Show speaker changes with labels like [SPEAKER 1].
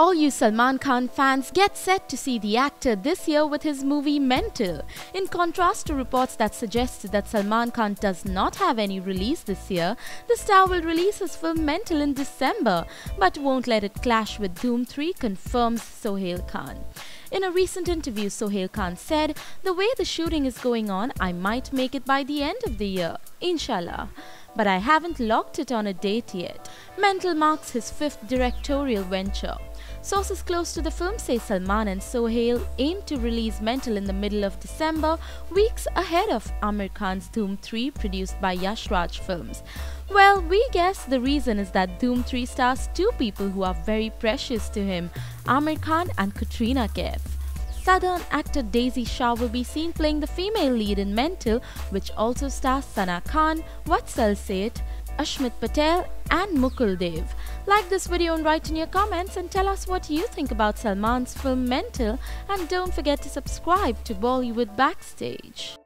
[SPEAKER 1] All you Salman Khan fans get set to see the actor this year with his movie Mental. In contrast to reports that suggested that Salman Khan does not have any release this year, the star will release his film Mental in December, but won't let it clash with Dhoom 3, confirms Sohail Khan. In a recent interview, Sohail Khan said, The way the shooting is going on, I might make it by the end of the year, inshallah. But I haven't locked it on a date yet. Mental marks his fifth directorial venture. Sources close to the film say Salman and Sohail aim to release Mental in the middle of December, weeks ahead of Aamir Khan's Dhoom 3 produced by Yash Raj Films. Well, we guess the reason is that Dhoom 3 stars two people who are very precious to him, Aamir Khan and Katrina Kaif. Southern actor Daisy Shah will be seen playing the female lead in Mental, which also stars Sana Khan, Vatsal Seth, Ashmit Patel and Mukul Dev. Like this video and write in your comments and tell us what you think about Salman's film Mental and don't forget to subscribe to Bollywood Backstage.